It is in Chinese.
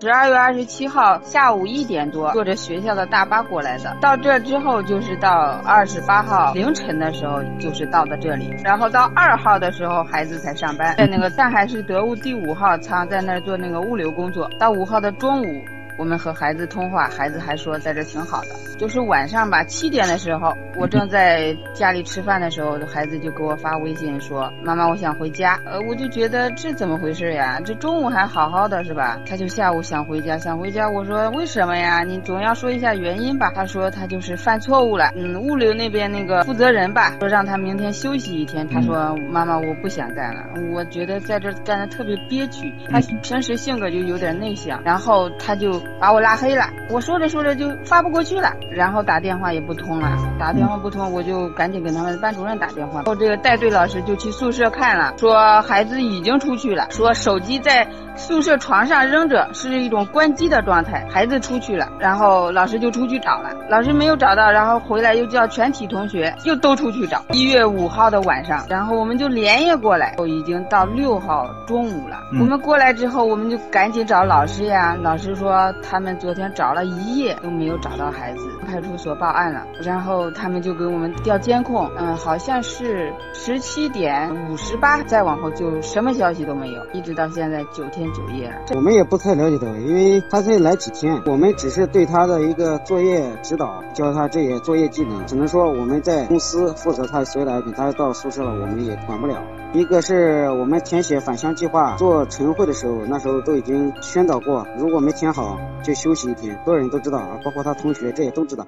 十二月二十七号下午一点多，坐着学校的大巴过来的。到这之后，就是到二十八号凌晨的时候，就是到的这里。然后到二号的时候，孩子才上班，在那个上海市德物第五号仓，在那儿做那个物流工作。到五号的中午。我们和孩子通话，孩子还说在这挺好的。就是晚上吧，七点的时候，我正在家里吃饭的时候，孩子就给我发微信说：“妈妈，我想回家。”呃，我就觉得这怎么回事呀？这中午还好好的是吧？他就下午想回家，想回家。我说为什么呀？你总要说一下原因吧。他说他就是犯错误了。嗯，物流那边那个负责人吧，说让他明天休息一天。他说妈妈，我不想干了。我觉得在这干的特别憋屈。他平时性格就有点内向，然后他就。把我拉黑了，我说着说着就发不过去了，然后打电话也不通了，打电话不通，我就赶紧给他们班主任打电话，然后这个带队老师就去宿舍看了，说孩子已经出去了，说手机在。宿舍床上扔着是一种关机的状态，孩子出去了，然后老师就出去找了，老师没有找到，然后回来又叫全体同学又都出去找。一月五号的晚上，然后我们就连夜过来，都已经到六号中午了。我们过来之后，我们就赶紧找老师呀，老师说他们昨天找了一夜都没有找到孩子，派出所报案了，然后他们就给我们调监控，嗯，好像是十七点五十八，再往后就什么消息都没有，一直到现在九天。九夜了，我们也不太了解他，因为他才来几天，我们只是对他的一个作业指导，教他这些作业技能。只能说我们在公司负责他所有的安排，他到宿舍了，我们也管不了。一个是我们填写返乡计划做晨会的时候，那时候都已经宣导过，如果没填好就休息一天，所有人都知道啊，包括他同学，这也都知道。